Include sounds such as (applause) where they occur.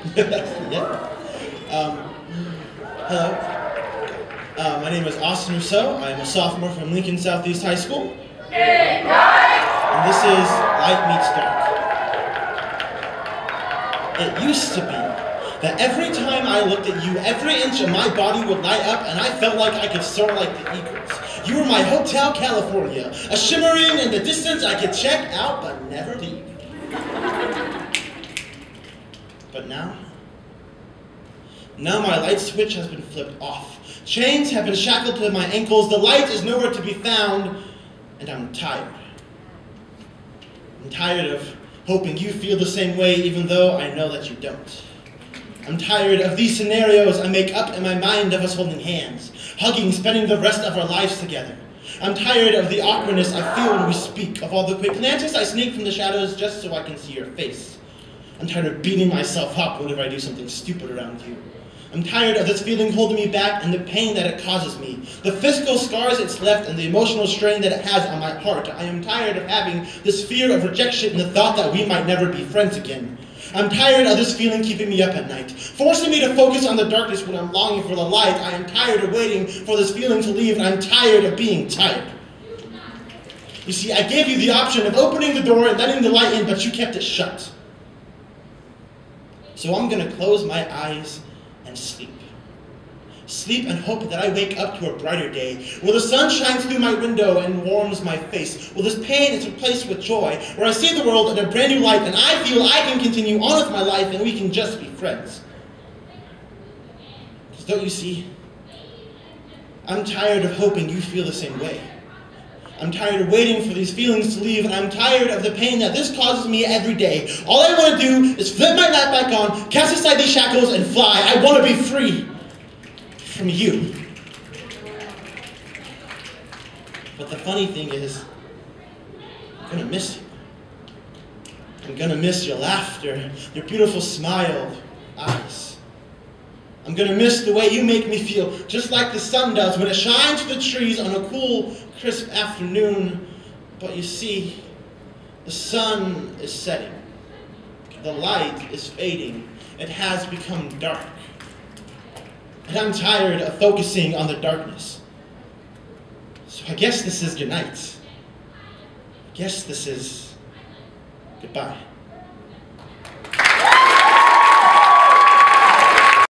(laughs) yeah. Um, hello. Uh, my name is Austin Rousseau. I am a sophomore from Lincoln Southeast High School. And this is Light Meets Dark. It used to be that every time I looked at you, every inch of my body would light up and I felt like I could soar like the eagles. You were my Hotel California, a shimmering in the distance I could check out but never leave. But now, now my light switch has been flipped off. Chains have been shackled to my ankles. The light is nowhere to be found, and I'm tired. I'm tired of hoping you feel the same way, even though I know that you don't. I'm tired of these scenarios I make up in my mind of us holding hands, hugging, spending the rest of our lives together. I'm tired of the awkwardness I feel when we speak, of all the quick glances I sneak from the shadows just so I can see your face. I'm tired of beating myself up whenever I do something stupid around you. I'm tired of this feeling holding me back and the pain that it causes me, the physical scars it's left and the emotional strain that it has on my heart. I am tired of having this fear of rejection and the thought that we might never be friends again. I'm tired of this feeling keeping me up at night, forcing me to focus on the darkness when I'm longing for the light. I am tired of waiting for this feeling to leave, and I'm tired of being tired. You see, I gave you the option of opening the door and letting the light in, but you kept it shut. So I'm going to close my eyes and sleep. Sleep and hope that I wake up to a brighter day, where the sun shines through my window and warms my face, where this pain is replaced with joy, where I see the world in a brand new light and I feel I can continue on with my life and we can just be friends. Because don't you see? I'm tired of hoping you feel the same way. I'm tired of waiting for these feelings to leave, and I'm tired of the pain that this causes me every day. All I want to do is flip my light back on, cast aside these shackles, and fly. I want to be free from you. But the funny thing is, I'm going to miss you. I'm going to miss your laughter, your beautiful smile, eyes. I'm going to miss the way you make me feel, just like the sun does when it shines through the trees on a cool, crisp afternoon. But you see, the sun is setting. The light is fading. It has become dark. And I'm tired of focusing on the darkness. So I guess this is good night. I guess this is goodbye.